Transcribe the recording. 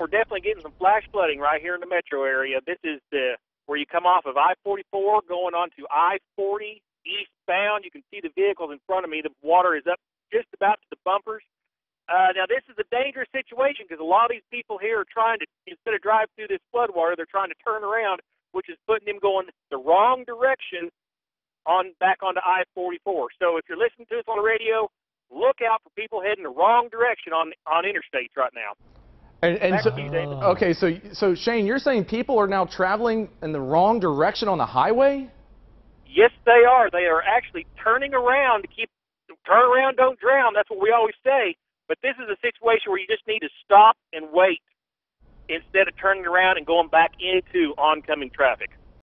we're definitely getting some flash flooding right here in the metro area. This is the where you come off of I-44 going onto I-40 eastbound. You can see the vehicles in front of me. The water is up just about to the bumpers. Uh, now this is a dangerous situation because a lot of these people here are trying to instead of drive through this flood water, they're trying to turn around, which is putting them going the wrong direction on back onto I-44. So if you're listening to us on the radio, look out for people heading the wrong direction on on interstates right now. And, and so, you, okay, so so Shane, you're saying people are now traveling in the wrong direction on the highway? Yes, they are. They are actually turning around to keep turn around, don't drown. That's what we always say. But this is a situation where you just need to stop and wait instead of turning around and going back into oncoming traffic.